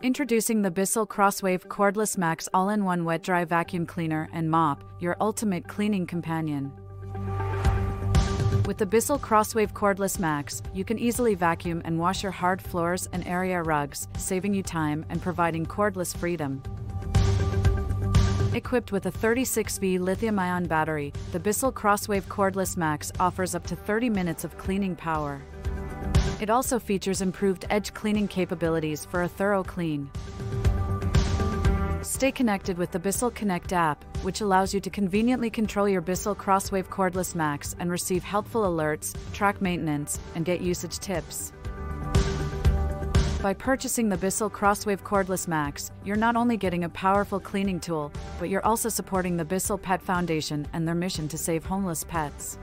Introducing the Bissell Crosswave Cordless Max All-in-One Wet Dry Vacuum Cleaner and Mop, your ultimate cleaning companion. With the Bissell Crosswave Cordless Max, you can easily vacuum and wash your hard floors and area rugs, saving you time and providing cordless freedom. Equipped with a 36V lithium-ion battery, the Bissell Crosswave Cordless Max offers up to 30 minutes of cleaning power. It also features improved edge cleaning capabilities for a thorough clean. Stay connected with the Bissell Connect app, which allows you to conveniently control your Bissell Crosswave Cordless Max and receive helpful alerts, track maintenance, and get usage tips. By purchasing the Bissell Crosswave Cordless Max, you're not only getting a powerful cleaning tool, but you're also supporting the Bissell Pet Foundation and their mission to save homeless pets.